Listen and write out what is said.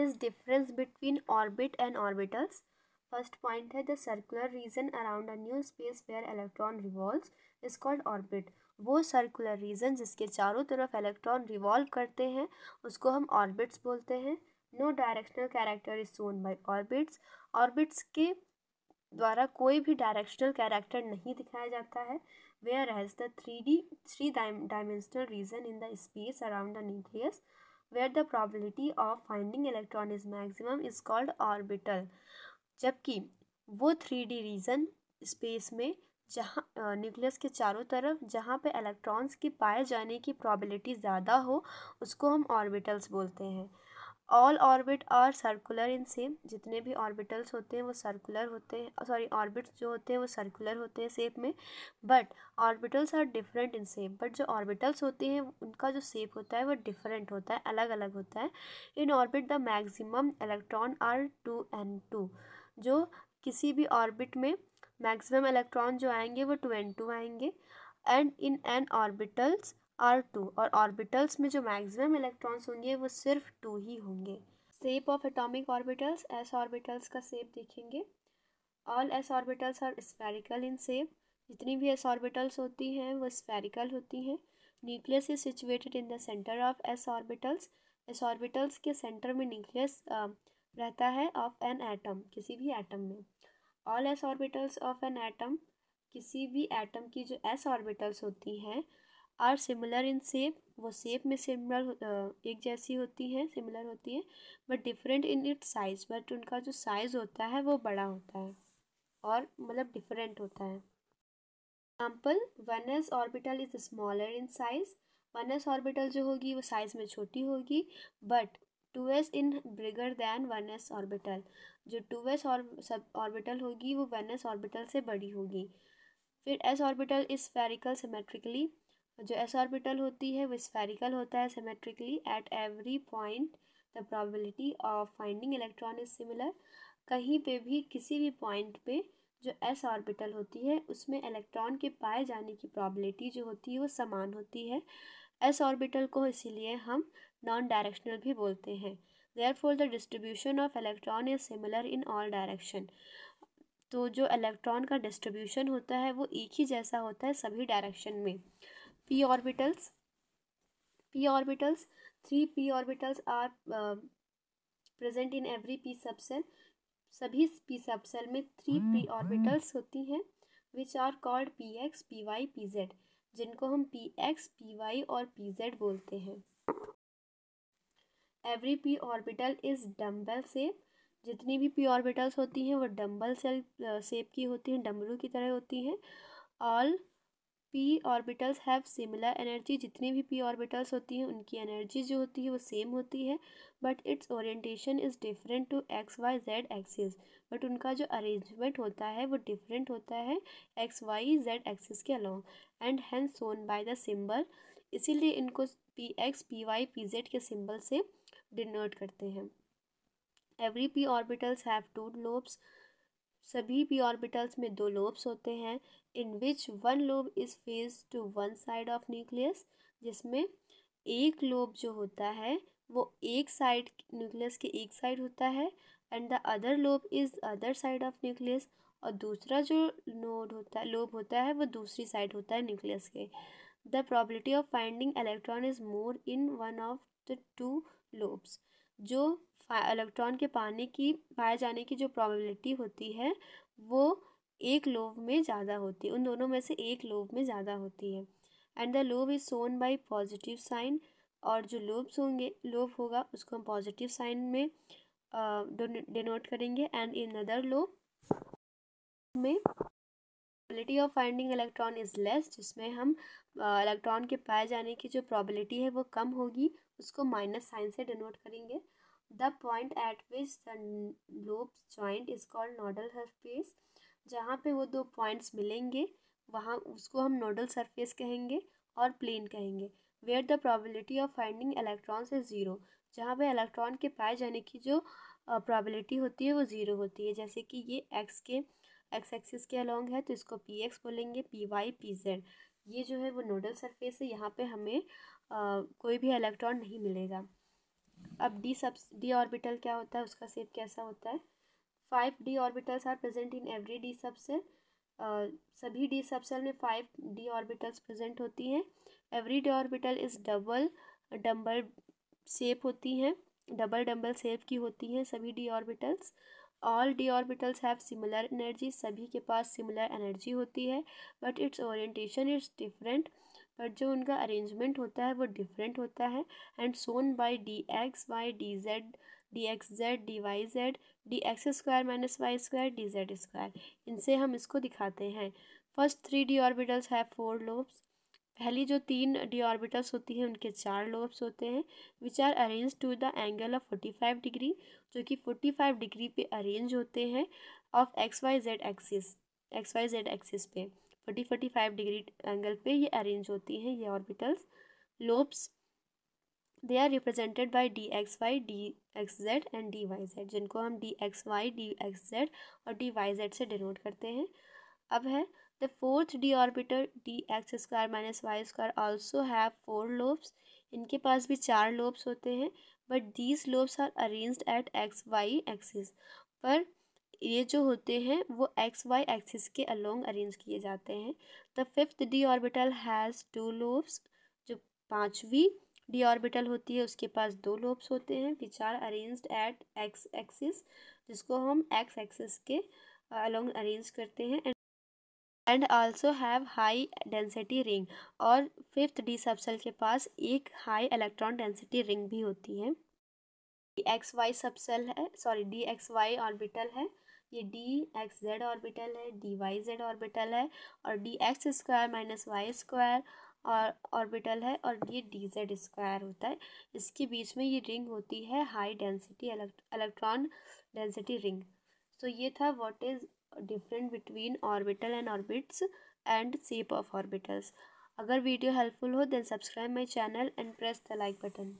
Is difference between orbit and orbitals first point है the circular region around a new space where electron revolves is called orbit वो circular region जिसके चारों तरफ़ electron revolve करते हैं, उसको हम ऑर्बिट्स बोलते हैं। No directional character is shown by orbits orbits के द्वारा कोई भी डायरेक्शनल कैरेक्टर नहीं दिखाया जाता है। Whereas the three D three dimensional region in the space around the nucleus where the probability of finding electron is maximum is called orbital जबकि वो थ्री डी रीजन स्पेस में जहाँ न्यूक्लियस के चारों तरफ़ जहाँ पे इलेक्ट्रॉन्स के पाए जाने की प्रॉबिलिटी ज़्यादा हो, उसको हम ऑर्बिटल्स बोलते हैं। All orbit are circular in same जितने भी ऑर्बिटल्स होते हैं, वो सर्कुलर होते हैं। सॉरी ऑर्बिट्स जो होते हैं, वो सर्कुलर होते हैं सेप में। But orbitals are different in shape but जो ऑर्बिटल्स होते हैं, उनका जो सेप होता है, वो डिफरेंट होता है अलग अलग होता है। In orbit the maximum electron are two N two जो किसी भी ऑर्बिट में मैक्सिमम इलेक्ट्रॉन जो आएँगे, वो टू एन टू आएँगे। And in an orbitals are two और ऑर्बिटल्स में जो मैक्सिमम इलेक्ट्रॉन्स होंगे वो सिर्फ़ टू ही होंगे। Shape of atomic orbitals S orbitals का सेप देखेंगे। All S orbitals are spherical in shape जितनी भी एस ऑर्बिटल्स होती हैं, वो स्पेरिकल होती हैं। Nucleus is situated in the centre of S orbitals S orbitals के सेंटर में न्यूक्लियस रहता है ऑफ़ एन एटम किसी भी एटम में। All S orbitals of an atom किसी भी एटम की जो एस ऑर्बिटल्स होती हैं आर सिमिलर इन सेप वो सेप में सिमिलर एक जैसी होती हैं, सिमिलर होती हैं, but different in it size, but उनका जो साइज़ होता है वो बड़ा होता है और मतलब डिफरेंट होता है। Example one S orbital is smaller in size one S orbital जो होगी वो साइज़ में छोटी होगी but two S in bigger than one S orbital जो टू एस सब ऑर्बिटल होगी, वो वन एस ऑर्बिटल से बड़ी होगी। फिर S orbital is spherical symmetrically जो एस ऑर्बिटल होती है, वो स्फेरिकल होता है symmetrically at every point the probability of finding electron is similar कहीं पे भी, किसी भी पॉइंट पे जो एस ऑर्बिटल होती है, उसमें इलेक्ट्रॉन के पाए जाने की प्रॉबिलिटी जो होती है, वो समान होती है। एस ऑर्बिटल को इसीलिए हम नॉन डायरेक्शनल भी बोलते हैं। Therefore the distribution of electron is similar in all direction तो जो इलेक्ट्रॉन का डिस्ट्रीब्यूशन होता है, वो एक ही जैसा होता है सभी डायरेक्शन में। P orbitals p orbitals three p orbitals are uh, present in every p subcell. सभी p सबसेल में थ्री p orbitals होती हैं which are called p x p y p z जिनको हम पी एक्स पी वाई और p z बोलते हैं। Every p orbital is dumbbell shape जितनी भी पी ऑर्बिटल्स होती हैं वो डम्बल सेल सेप की होती हैं डमरू की तरह होती हैं। All p orbitals have similar energy जितनी भी पी ऑर्बिटल्स होती हैं, उनकी एनर्जी जो होती है, वो सेम होती है. But its orientation is different to x y z axis but उनका जो अरेंजमेंट होता है, वो डिफरेंट होता है एक्स वाई जेड एक्सिस के along and hand shown by the symbol इसीलिए इनको p x p y p z के सिम्बल से डिनोट करते हैं. Every p orbitals have two lobes सभी पी ऑर्बिटल्स में दो लोब्स होते हैं, in which one lobe is face to one side of nucleus, जिसमें एक लोब जो होता है, वो एक साइड न्यूक्लियस के एक साइड होता है, and the other lobe is other side of nucleus, और दूसरा जो नोड होता है लोब होता है, वो दूसरी साइड होता है न्यूक्लियस के। The probability of finding electron is more in one of the two lobes. जो इलेक्ट्रॉन के पाने की, पाए जाने की जो प्रॉबिलिटी होती है, वो एक लोब में ज़्यादा होती है। उन दोनों में से एक लोब में ज़्यादा होती है। And the lobe is shown by positive sign और जो लोब्स होंगे लोब होगा, उसको हम पॉजिटिव साइन में डिनोट करेंगे। एंड इन अदर लोब में probability of finding electron is less जिसमें हम इलेक्ट्रॉन के पाए जाने की जो प्रॉबिलिटी है, वो कम होगी, उसको माइनस साइन से डिनोट करेंगे। The point at which the lobes joint is called nodal surface जहाँ पे वो दो पॉइंट्स मिलेंगे वहाँ उसको हम नोडल सरफेस कहेंगे और प्लेन कहेंगे where the probability of finding electrons is zero जहाँ पे इलेक्ट्रॉन के पाए जाने की जो प्रोबेबिलिटी होती है वो ज़ीरो होती है। जैसे कि ये एक्स के एक्स एक्सिस के अलॉन्ग है तो इसको पी एक्स बोलेंगे पी वाई पी जेड ये जो है वो नोडल सरफेस है। यहाँ पे हमें आ, कोई भी इलेक्ट्रॉन नहीं मिलेगा। अब डी सब डी ऑर्बिटल क्या होता है? उसका शेप कैसा होता है? Five d orbitals are present in every d subcell सभी डी सबसेल में फाइव डी ऑर्बिटल्स प्रेजेंट होती हैं. Every d orbital is double dumbbell shape होती हैं. डबल डम्बल शेप की होती हैं सभी d orbitals all d orbitals have similar energy सभी के पास सिमिलर एनर्जी होती है. But its orientation is different but जो उनका अरेंजमेंट होता है वो डिफरेंट होता है and shown by d x y d z d x z d y z d x square minus y square d z square इनसे हम इसको दिखाते हैं। फ़र्स्ट थ्री डी ऑर्बिटल्स है फोर लोब्स पहली जो तीन डी ऑर्बिटल्स होती हैं, उनके चार लोब्स होते हैं which are arrange to the angle of forty five degree जो कि फोर्टी फाइव डिग्री पे अरेंज होते हैं of x y z axis x y z axis पे। Forty forty five degree angle पे ये अरेंज होती हैं, ये orbitals lobes they are represented by d x y d x z and d y z जिनको हम d x y d x z और D y z से denote करते हैं। अब है the fourth d orbital d x square minus y square also have four lobes इनके पास भी चार लोब्स होते हैं but these lobes are arranged at x y axis पर ये जो होते हैं, वो एक्स वाई एक्सिस के अलोंग अरेंज किए जाते हैं। The fifth d orbital has two lobes जो पाँचवीं डी ऑर्बिटल होती है, उसके पास दो लोब्स होते हैं which are arranged at x axis, जिसको हम एक्स एक्सिस के अलोंग अरेंज करते हैं। And also have high density ring, और फिफ्थ डी सबसेल के पास एक हाई इलेक्ट्रॉन डेंसिटी रिंग भी होती है। एक्स वाई सबसेल है, sorry, d x y orbital है, ये डी एक्स जेड ऑर्बिटल है, डी वाई जेड ऑर्बिटल है, और d x square minus y square और ऑर्बिटल है, और ये डी जेड स्क्वायर होता है। इसके बीच में ये रिंग होती है high density electron density ring. So ये था what is different between orbital and orbits and shape of orbitals अगर वीडियो हेल्पफुल हो then subscribe my channel and press the like button